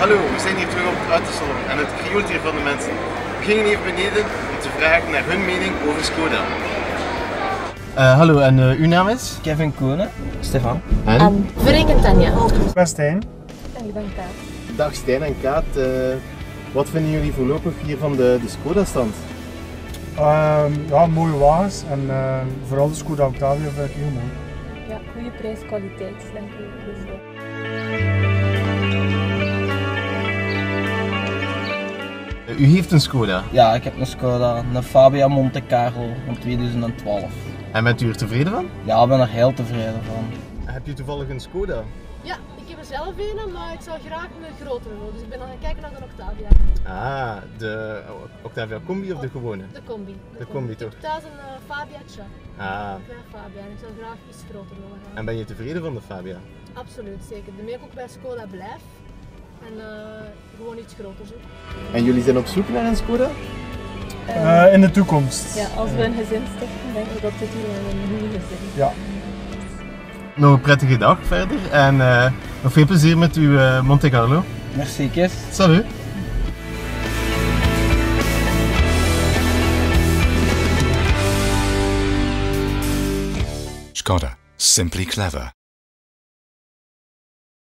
Hallo, we zijn hier terug op het autosalon en het krioelt hier van de mensen. We gingen hier beneden om te vragen naar hun mening over Skoda. Eh, hallo, en uh, uw naam is? Kevin Koenen. Stefan. En? Um, Verreken Tanja. Bastijn. En ik ben Kaat. Dag Stijn en Kaat. Uh, wat vinden jullie voorlopig hier van de, de Skoda-stand? Uh, ja, mooie wagens en uh, vooral de Skoda Octavia vind ik heel mooi. Ja, goede prijs-kwaliteit, denk ik. U heeft een Skoda? Ja, ik heb een Skoda, een Fabia Monte Carlo van 2012. En bent u er tevreden van? Ja, ik ben er heel tevreden van. Heb je toevallig een Skoda? Ja, ik heb er zelf een, maar ik zou graag een grotere willen. Dus ik ben aan het kijken naar de Octavia. Ah, de Octavia Combi of de gewone? De combi. De, de combi, toch? Ik heb thuis een uh, Fabia'tje. Ah. Een klein Fabia en ik zou graag iets groter willen gaan. En ben je tevreden van de Fabia? Absoluut, zeker. De ik ook bij Skoda blijf. En uh, gewoon iets groter zoek. En jullie zijn op zoek naar een Skoda? Uh, in de toekomst. Ja, als we een gezin stichten, denk ik dat dit hier een goede gezin is. Ja. Nog een prettige dag verder en uh, nog veel plezier met uw uh, Monte Carlo. Merci, Kees. Salut. Skoda. Simply clever.